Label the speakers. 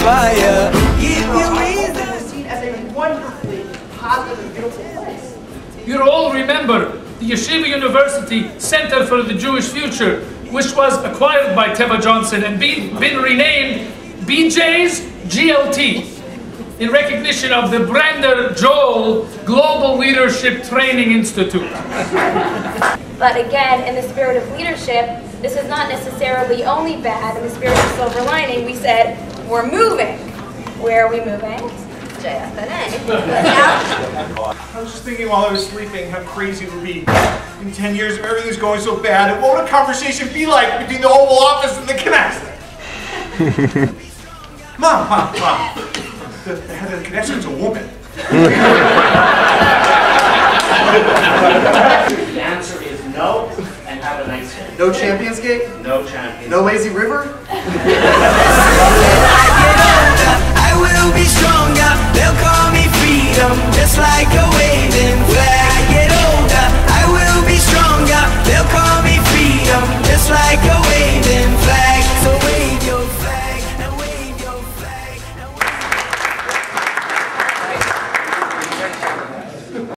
Speaker 1: Fire, give you reason.
Speaker 2: seen as a wonderfully positive and beautiful place.
Speaker 3: You all remember the Yeshiva University Center for the Jewish Future, which was acquired by Teva Johnson and been, been renamed BJ's GLT in recognition of the Brander Joel Global Leadership Training Institute.
Speaker 4: But again, in the spirit of leadership, this is not necessarily only bad. In the spirit of silver lining, we said, we're moving. Where are we moving? JFNA.
Speaker 5: I was just thinking while I was sleeping how crazy it would be in 10 years if everything's going so bad. What would a conversation be like between the Oval Office and the Knesset? mom, mom, mom. The, the head of the Knesset's a woman.
Speaker 6: The answer is no, and have a nice day.
Speaker 7: No Champions Gate?
Speaker 6: No champion.
Speaker 7: No Lazy River?